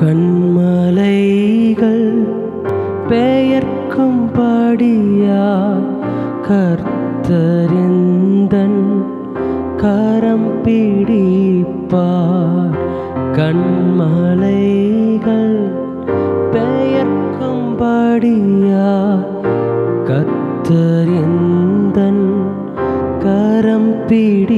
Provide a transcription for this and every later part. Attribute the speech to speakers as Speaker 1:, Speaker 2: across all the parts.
Speaker 1: கண்மலைகள் பெயர்க்கும் படியா? கர்த்தரிந்தன் கரம் பிடிப்பார். கண்மலைகள் பெயர்க்கும் படியா? கர்த்தரிந்தன் கரம் பிடி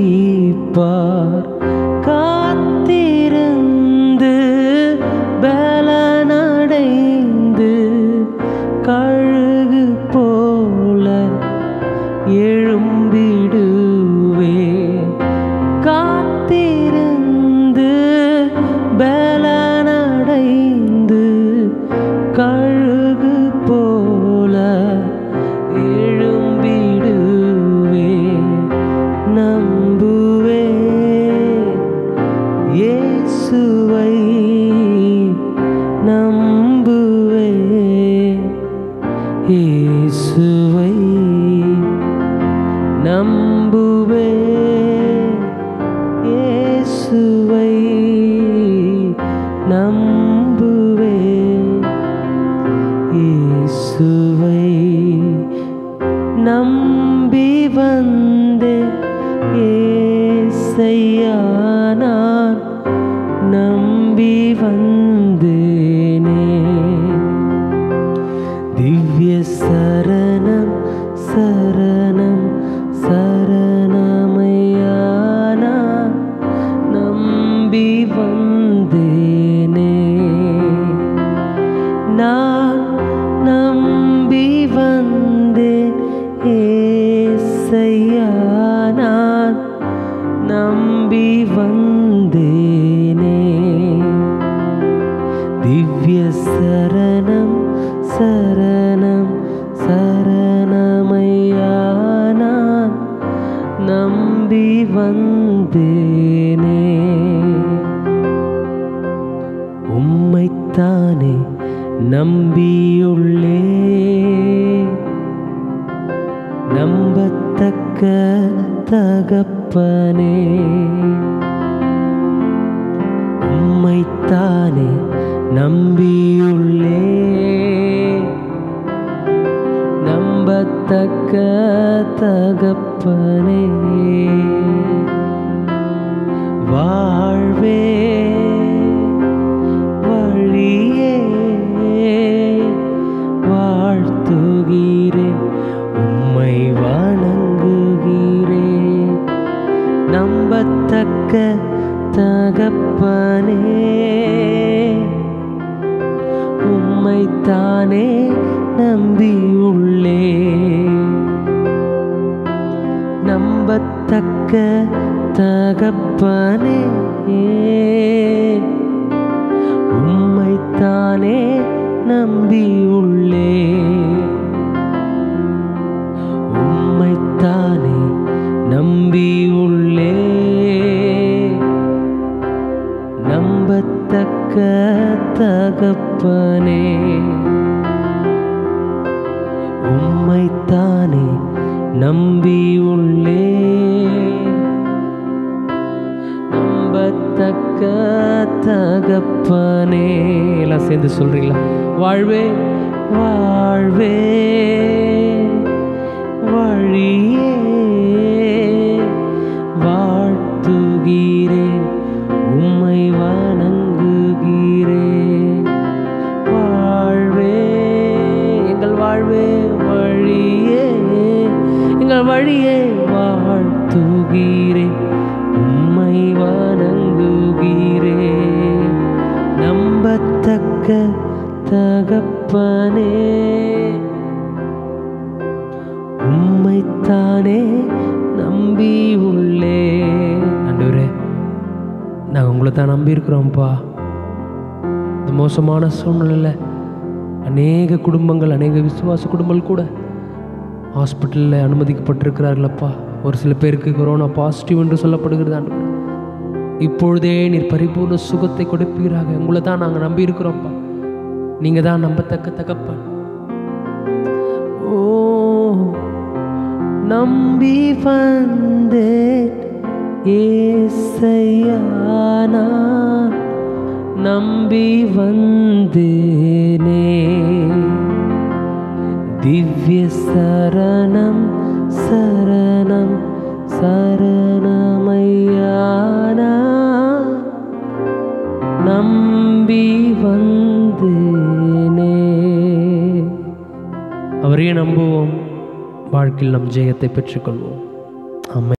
Speaker 1: இயேசுவை நம்புவே. இயேசுவை நம்புவே. இயேசுவை நம்புவே. இயேசுவை நம்பி திவ்ய சரணம் சரணம் சரணமையா நான் நம்பி வந்தேனே. உம்மைத்தானே நம்பியுள்ளே. நம்பத்தக்க தகப்பனே. உம்மைத்தானே நம்பியுள்ளே. நம்பத்தக்க தகப்பனே. வாழ்வே வழியே. வாழ்த்துகிறே. உம்மை வணங்குகிறே. நம்பத்தக்க தகப்பனே. தானே நம்பி உள்ளே. நம்பத்தக்க தகப்பனே உம்மைத்தானே நம்பி உள்ளே. உம்மைத்தானே நம்பி உள்ளே. நம்பத்தக்க தகப்பனே. தக்க தகப்பனே. எல்லாம் சேர்ந்து சொல்கிறீங்களா வாழ்வே வாழ்வே வழியே வாழ்த்துகிறேன் உம்மை வணங்குகிறேன் வாழ்வே எங்கள் வாழ்வே வழியே எங்கள் வழியே வாழ்த்துகிறேன் தகப்பனே. உம்மைத்தானே நம்பி உள்ளே. அண்டவரே நாங்கள் உங்களை தான் நம்பி இருக்கிறோம்ப்பா. இந்த மோசமான சூழ்நிலையில் அநேக குடும்பங்கள் அநேக விசுவாச குடும்பங்கள் கூட ஹாஸ்பிட்டலில் அனுமதிக்கப்பட்டிருக்கிறார்களப்பா. ஒரு சில பேருக்கு கொரோனா பாசிட்டிவ் என்று சொல்லப்படுகிறது இப்பொழுதே நீர் பரிபூர்ண சுகத்தை கொடுப்பீராக. உங்களை தான் நாங்கள் நம்பி இருக்கிறோம்ப்பா. நீங்கள் தான் நம்பத்தக்க தகப்பன் ஓ நம்பி வந்தேன் ஏசையா நம்பி வந்தேனே. திவ்ய சரணம் சரணம் சரணமையானா? நம்பி வந்தேனே. அவரையே நம்புவோம். வாழ்க்கையில் நம் ஜெயத்தை பெற்றுக்கொள்வோம்.